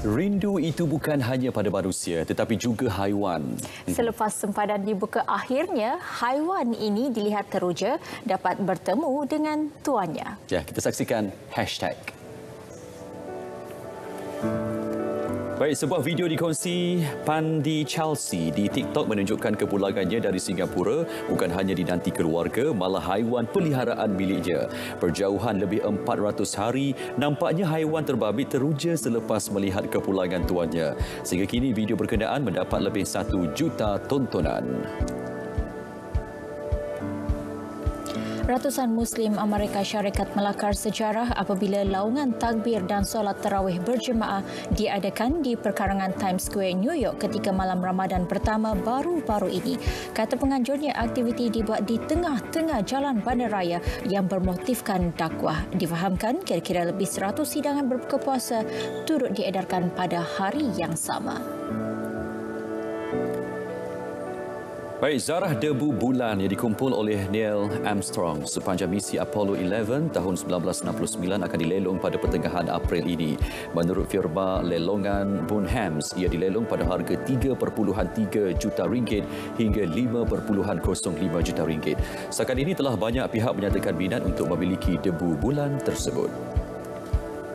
Rindu itu bukan hanya pada manusia tetapi juga haiwan. Selepas sempadan dibuka akhirnya, haiwan ini dilihat teruja dapat bertemu dengan tuannya. Ya, kita saksikan hashtag. Baik, sebuah video dikongsi Pandi Chelsea di TikTok menunjukkan kepulangannya dari Singapura bukan hanya dinanti keluarga, malah haiwan peliharaan miliknya. Perjauhan lebih 400 hari, nampaknya haiwan terbabit teruja selepas melihat kepulangan tuannya. Sehingga kini video berkenaan mendapat lebih 1 juta tontonan. Ratusan Muslim Amerika Syarikat melakar sejarah apabila laungan takbir dan solat terawih berjemaah diadakan di perkarangan Times Square, New York ketika malam Ramadan pertama baru-baru ini. Kata penganjurnya, aktiviti dibuat di tengah-tengah jalan bandaraya yang bermotifkan dakwah. Difahamkan kira-kira lebih 100 hidangan berbuka puasa turut diedarkan pada hari yang sama. Baik, zarah debu bulan yang dikumpul oleh Neil Armstrong sepanjang misi Apollo 11 tahun 1969 akan dilelong pada pertengahan April ini. Menurut firma lelongan Bunhams, ia dilelong pada harga 3.3 juta ringgit hingga 5.05 juta ringgit. Setakat ini telah banyak pihak menyatakan minat untuk memiliki debu bulan tersebut.